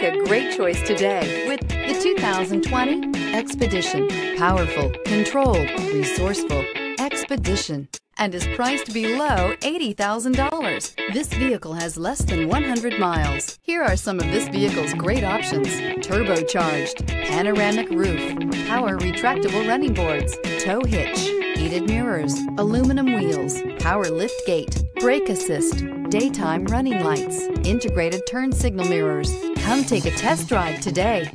Make a great choice today with the 2020 Expedition. Powerful, controlled, resourceful. Expedition and is priced below $80,000. This vehicle has less than 100 miles. Here are some of this vehicle's great options. Turbocharged, panoramic roof, power retractable running boards, tow hitch, heated mirrors, aluminum wheels, power lift gate, brake assist, daytime running lights, integrated turn signal mirrors. Come take a test drive today.